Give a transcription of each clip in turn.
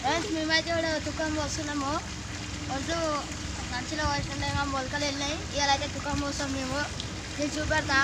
Friends మేమైతే కూడా తుకం వస్తున్నాము వద్దు సంచిలో వచ్చిన మొలకలు వెళ్ళినాయి. ఇవాళ అయితే తుకం వస్తాం మేము. నేను చూపెడతా.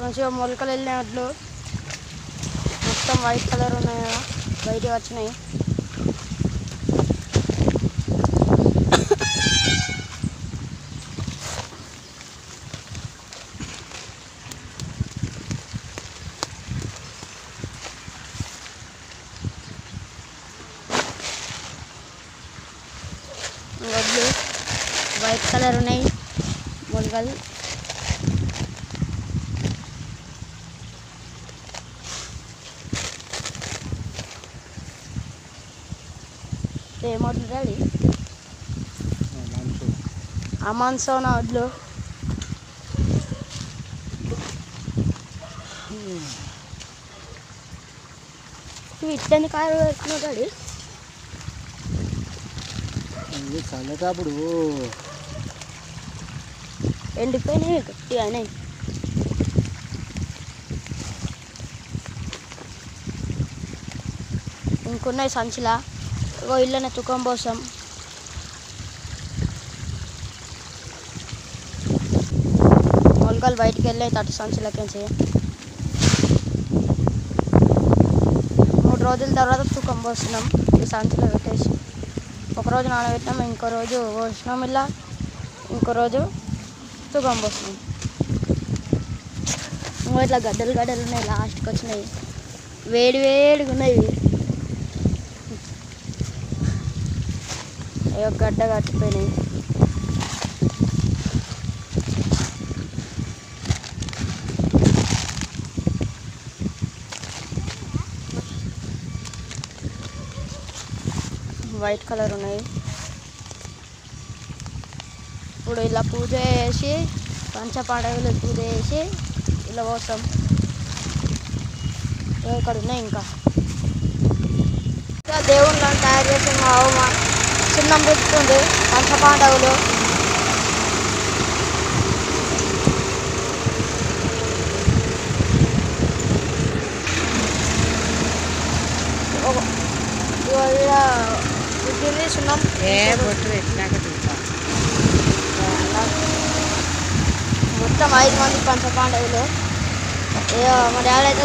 మంచిగా మొలకలు వెళ్ళినాయి వడ్లు మొత్తం వైట్ కలర్ ఉన్నాయి కదా. బయటికి వచ్చినాయి. వడ్లు. వైట్ కలర్ ఉన్నాయి. మొలకలు ఏమవుతుంది డాడీ? అమాన్సోన వడ్లు. ఇట్లని కారు పెట్టుకున్నావు డాడీ? ఇది చల్లటప్పుడు ఎండిపోయినాయి గట్టి అయినాయి. ఇంకున్నాయి సంచిలా. ఓ ఇల్లనే తుకం పోసాం. మొలకలు బయటికి వెళ్ళాయి తట్టు సంచులకించి మూడు రోజుల తర్వాత తుకం పోస్తున్నాం ఈ సంచులో పెట్టేసి. ఒకరోజు నానబెట్టినాం ఇంకో రోజు పోసినాం ఇలా ఇంకో రోజు తుగం పోసినాం. ఇంకో ఇట్లా గడ్డలు గడ్డలు ఉన్నాయి లాస్ట్కి వచ్చినాయి. వేడి వేడిగా ఉన్నాయి. అయ్యో గడ్డ కట్టిపోయినాయి. వైట్ కలర్ ఉన్నాయి. ఇప్పుడు ఇలా పూజ చేసి పంచ పూజ చేసి ఇలా పోతాం. ఇక్కడ ఉన్నాయి ఇంకా. ఇంకా దేవుళ్ళని తయారు చేసి మా అవ్వ చిన్నం పెట్టుకుంది పంచ ఒక- ఇగో ఈడ ఉద్యోగి సున్నం ఏ బొట్టు పెట్టినాక మొత్తం ఐదు మంది పంచ పండుగలు ఇక మా డాడీ అయితే